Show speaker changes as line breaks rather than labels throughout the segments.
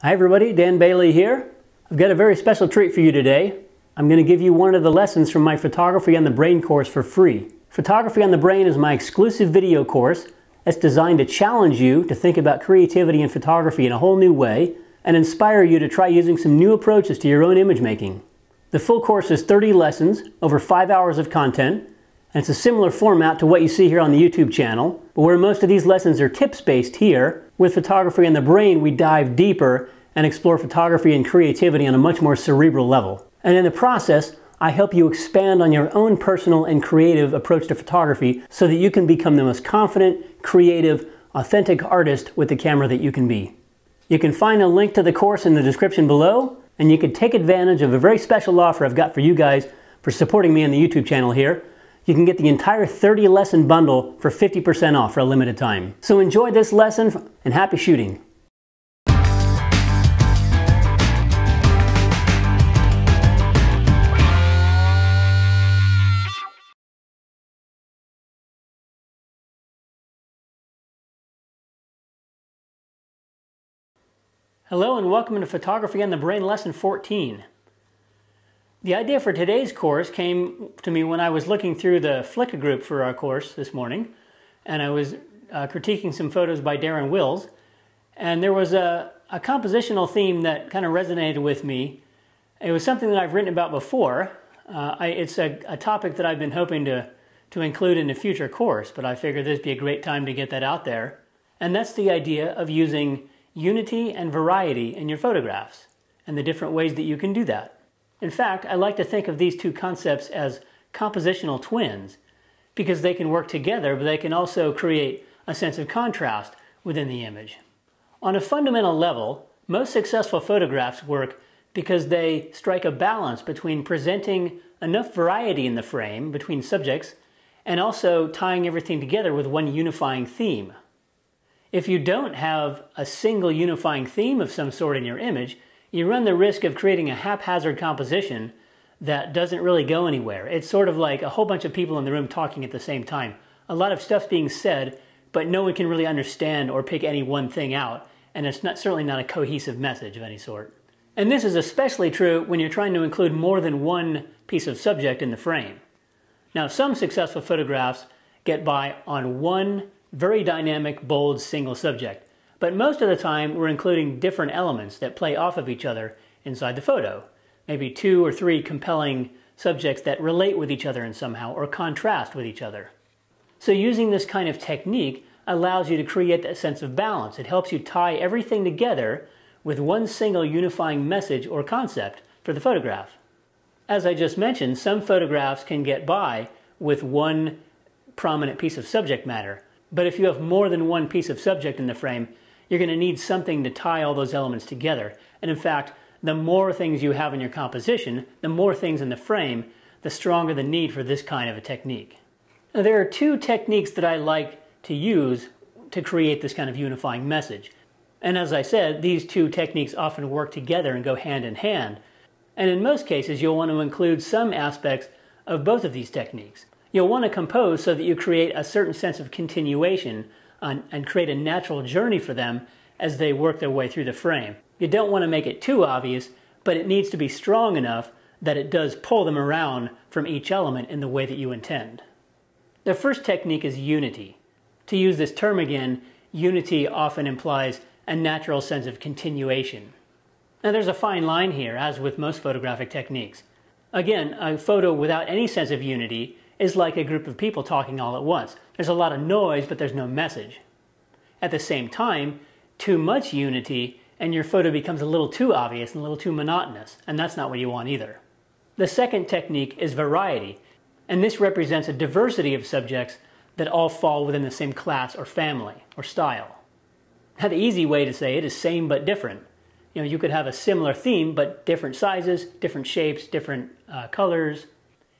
Hi everybody, Dan Bailey here. I've got a very special treat for you today. I'm going to give you one of the lessons from my Photography on the Brain course for free. Photography on the Brain is my exclusive video course that's designed to challenge you to think about creativity and photography in a whole new way and inspire you to try using some new approaches to your own image making. The full course is 30 lessons over 5 hours of content, and it's a similar format to what you see here on the YouTube channel, but where most of these lessons are tips based here, with Photography on the Brain we dive deeper and explore photography and creativity on a much more cerebral level. And in the process, I help you expand on your own personal and creative approach to photography so that you can become the most confident, creative, authentic artist with the camera that you can be. You can find a link to the course in the description below, and you can take advantage of a very special offer I've got for you guys for supporting me on the YouTube channel here. You can get the entire 30 lesson bundle for 50% off for a limited time. So enjoy this lesson and happy shooting. Hello and welcome to Photography on the Brain Lesson 14. The idea for today's course came to me when I was looking through the Flickr group for our course this morning, and I was uh, critiquing some photos by Darren Wills, and there was a, a compositional theme that kind of resonated with me. It was something that I've written about before. Uh, I, it's a, a topic that I've been hoping to, to include in a future course, but I figured this would be a great time to get that out there. And that's the idea of using unity and variety in your photographs and the different ways that you can do that. In fact, I like to think of these two concepts as compositional twins because they can work together, but they can also create a sense of contrast within the image. On a fundamental level, most successful photographs work because they strike a balance between presenting enough variety in the frame between subjects and also tying everything together with one unifying theme. If you don't have a single unifying theme of some sort in your image, you run the risk of creating a haphazard composition that doesn't really go anywhere. It's sort of like a whole bunch of people in the room talking at the same time. A lot of stuff's being said, but no one can really understand or pick any one thing out, and it's not, certainly not a cohesive message of any sort. And this is especially true when you're trying to include more than one piece of subject in the frame. Now, some successful photographs get by on one very dynamic, bold, single subject. But most of the time, we're including different elements that play off of each other inside the photo. Maybe two or three compelling subjects that relate with each other in somehow or contrast with each other. So using this kind of technique allows you to create that sense of balance. It helps you tie everything together with one single unifying message or concept for the photograph. As I just mentioned, some photographs can get by with one prominent piece of subject matter, but if you have more than one piece of subject in the frame, you're going to need something to tie all those elements together. And in fact, the more things you have in your composition, the more things in the frame, the stronger the need for this kind of a technique. Now, there are two techniques that I like to use to create this kind of unifying message. And as I said, these two techniques often work together and go hand in hand. And in most cases, you'll want to include some aspects of both of these techniques. You'll want to compose so that you create a certain sense of continuation and create a natural journey for them as they work their way through the frame. You don't want to make it too obvious, but it needs to be strong enough that it does pull them around from each element in the way that you intend. The first technique is unity. To use this term again, unity often implies a natural sense of continuation. Now there's a fine line here, as with most photographic techniques. Again, a photo without any sense of unity is like a group of people talking all at once. There's a lot of noise, but there's no message. At the same time, too much unity and your photo becomes a little too obvious and a little too monotonous, and that's not what you want either. The second technique is variety, and this represents a diversity of subjects that all fall within the same class or family or style. Now, the easy way to say it is same but different. You know, you could have a similar theme, but different sizes, different shapes, different uh, colors,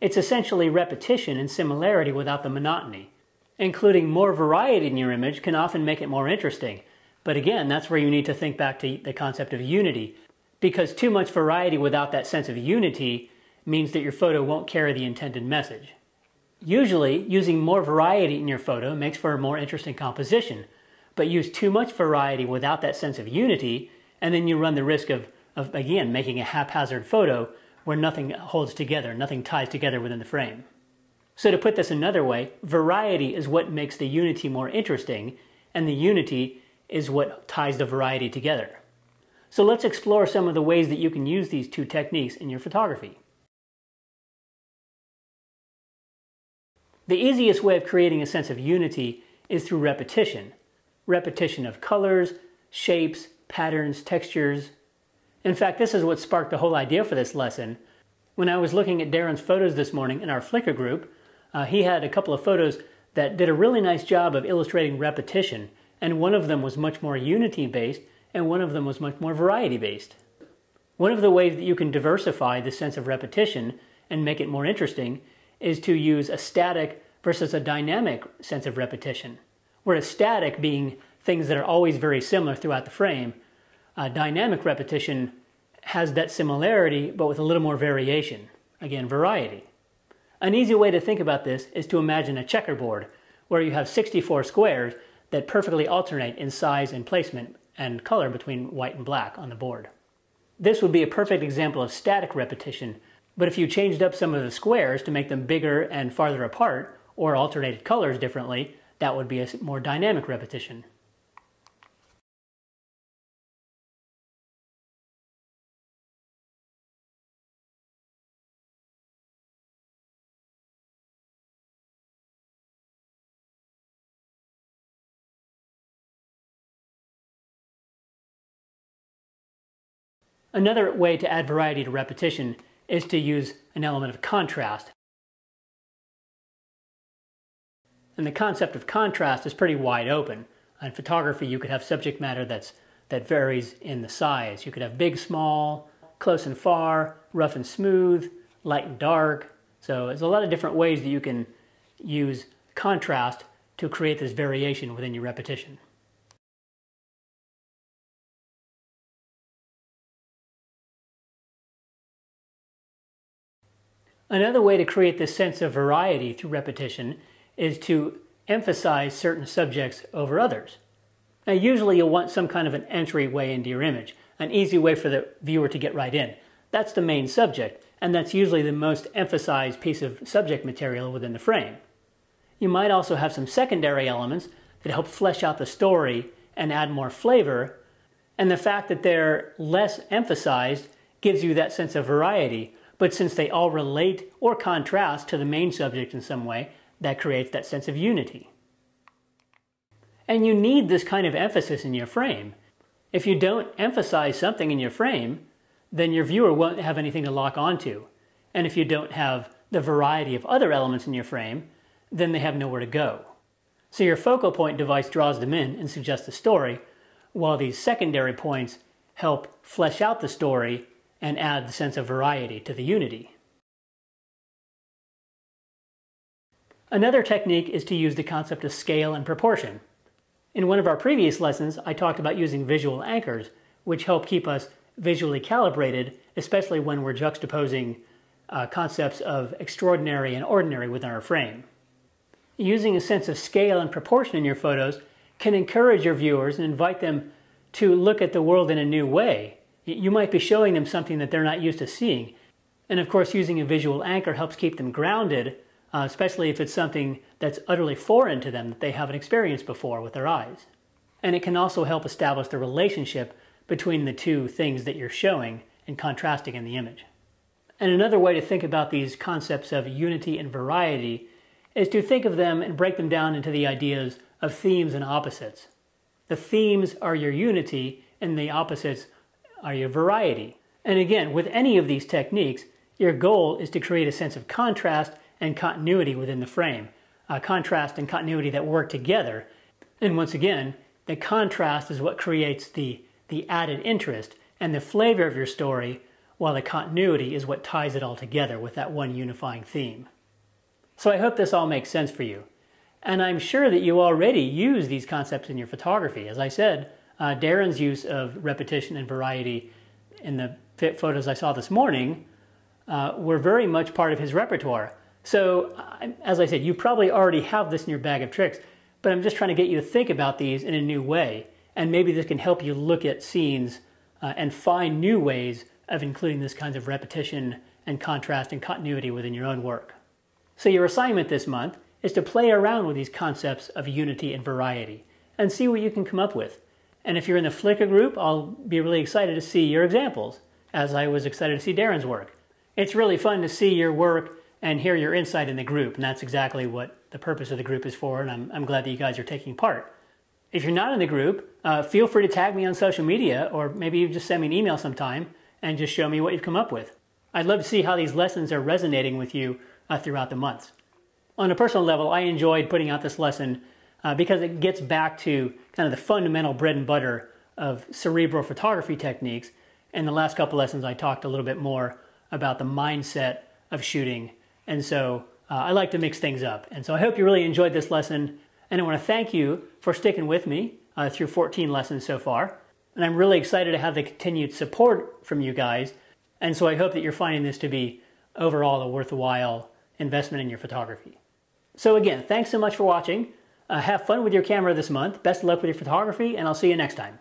it's essentially repetition and similarity without the monotony. Including more variety in your image can often make it more interesting. But again, that's where you need to think back to the concept of unity. Because too much variety without that sense of unity means that your photo won't carry the intended message. Usually, using more variety in your photo makes for a more interesting composition, but use too much variety without that sense of unity, and then you run the risk of, of again, making a haphazard photo where nothing holds together, nothing ties together within the frame. So to put this another way, variety is what makes the unity more interesting, and the unity is what ties the variety together. So let's explore some of the ways that you can use these two techniques in your photography. The easiest way of creating a sense of unity is through repetition. Repetition of colors, shapes, patterns, textures. In fact, this is what sparked the whole idea for this lesson. When I was looking at Darren's photos this morning in our Flickr group, uh, he had a couple of photos that did a really nice job of illustrating repetition, and one of them was much more unity based, and one of them was much more variety based. One of the ways that you can diversify the sense of repetition and make it more interesting is to use a static versus a dynamic sense of repetition. Whereas static being things that are always very similar throughout the frame, Uh, dynamic repetition has that similarity but with a little more variation. Again, variety. An easy way to think about this is to imagine a checkerboard where you have 64 squares that perfectly alternate in size and placement and color between white and black on the board. This would be a perfect example of static repetition, but if you changed up some of the squares to make them bigger and farther apart, or alternated colors differently, that would be a more dynamic repetition. Another way to add variety to repetition is to use an element of contrast. And the concept of contrast is pretty wide open. In photography, you could have subject matter that's, that varies in the size. You could have big, small, close and far, rough and smooth, light and dark. So there's a lot of different ways that you can use contrast to create this variation within your repetition. Another way to create this sense of variety through repetition is to emphasize certain subjects over others. Now, usually you'll want some kind of an entryway into your image, an easy way for the viewer to get right in. That's the main subject, and that's usually the most emphasized piece of subject material within the frame. You might also have some secondary elements that help flesh out the story and add more flavor, and the fact that they're less emphasized gives you that sense of variety but since they all relate or contrast to the main subject in some way, that creates that sense of unity. And you need this kind of emphasis in your frame. If you don't emphasize something in your frame, then your viewer won't have anything to lock onto. And if you don't have the variety of other elements in your frame, then they have nowhere to go. So your focal point device draws them in and suggests the story, while these secondary points help flesh out the story and add the sense of variety to the unity. Another technique is to use the concept of scale and proportion. In one of our previous lessons, I talked about using visual anchors, which help keep us visually calibrated, especially when we're juxtaposing uh, concepts of extraordinary and ordinary within our frame. Using a sense of scale and proportion in your photos can encourage your viewers and invite them to look at the world in a new way you might be showing them something that they're not used to seeing. And of course, using a visual anchor helps keep them grounded, uh, especially if it's something that's utterly foreign to them that they haven't experienced before with their eyes. And it can also help establish the relationship between the two things that you're showing and contrasting in the image. And another way to think about these concepts of unity and variety is to think of them and break them down into the ideas of themes and opposites. The themes are your unity, and the opposites are your variety. And again, with any of these techniques, your goal is to create a sense of contrast and continuity within the frame. Uh, contrast and continuity that work together. And once again, the contrast is what creates the, the added interest and the flavor of your story, while the continuity is what ties it all together with that one unifying theme. So I hope this all makes sense for you. And I'm sure that you already use these concepts in your photography. As I said, uh, Darren's use of repetition and variety in the photos I saw this morning uh, were very much part of his repertoire. So, as I said, you probably already have this in your bag of tricks, but I'm just trying to get you to think about these in a new way. And maybe this can help you look at scenes uh, and find new ways of including this kinds of repetition and contrast and continuity within your own work. So your assignment this month is to play around with these concepts of unity and variety and see what you can come up with. And if you're in the Flickr group, I'll be really excited to see your examples, as I was excited to see Darren's work. It's really fun to see your work and hear your insight in the group, and that's exactly what the purpose of the group is for, and I'm, I'm glad that you guys are taking part. If you're not in the group, uh, feel free to tag me on social media, or maybe you just send me an email sometime and just show me what you've come up with. I'd love to see how these lessons are resonating with you uh, throughout the months. On a personal level, I enjoyed putting out this lesson uh, because it gets back to kind of the fundamental bread and butter of cerebral photography techniques. In the last couple lessons, I talked a little bit more about the mindset of shooting. And so uh, I like to mix things up. And so I hope you really enjoyed this lesson. And I want to thank you for sticking with me uh, through 14 lessons so far. And I'm really excited to have the continued support from you guys. And so I hope that you're finding this to be overall a worthwhile investment in your photography. So again, thanks so much for watching. Uh, have fun with your camera this month. Best of luck with your photography, and I'll see you next time.